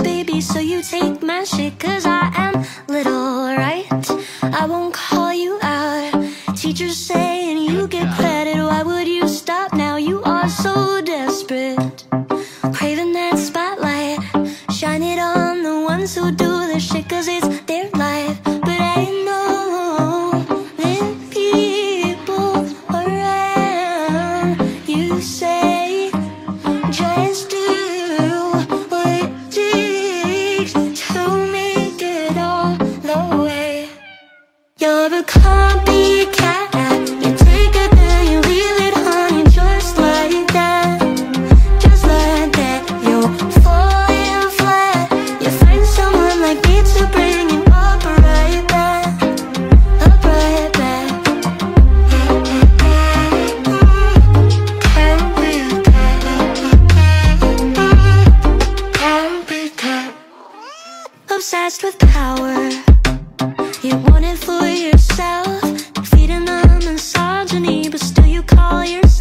baby, so you take You're a. You take it you it, honey, just like that, just like that. You're falling flat. You find someone like me to bring you up right back, up right back. Obsessed with power. Want it for yourself, feeding the misogyny, but still you call yourself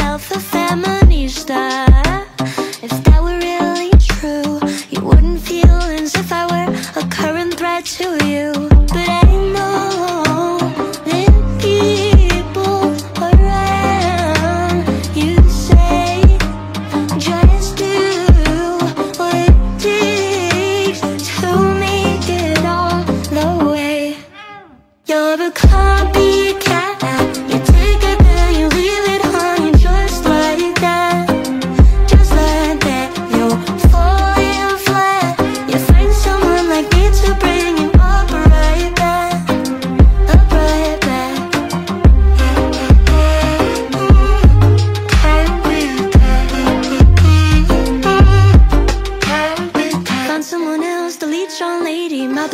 You're a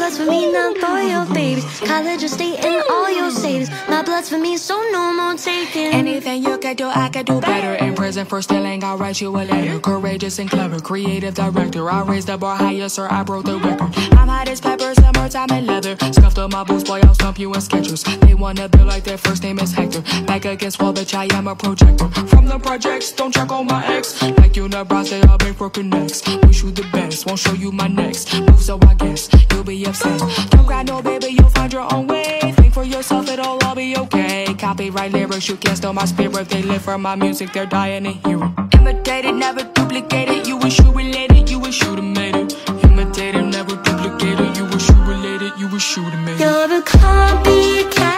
blood's for me, not for your babies. College is stating all your savings. My blood's for me, so no more taking. Anything you can do, I can do better. In prison for stealing, I'll write you a letter. Courageous and clever, creative director. I raised the bar higher, sir, I broke the record. I'm hot as pepper, summertime in leather. Scuffed up my boots, boy, I'll stump you in Skechers. They wanna build like their first name is Hector. Back against wall, bitch, I am a projector. From the projects, don't check on my ex. Like unibrows, they all been broken necks. Wish you the best, won't show you my next move, so I guess you'll be upset. Don't cry, no, baby, you'll find your own way. Think for yourself, it'll all be okay. Copyright lyrics, you can't steal my spirit. They live for my music, they're dying to hear it. Imitated, never duplicated imitator, never duplicator You were you related, you were you to me. You're a copycat.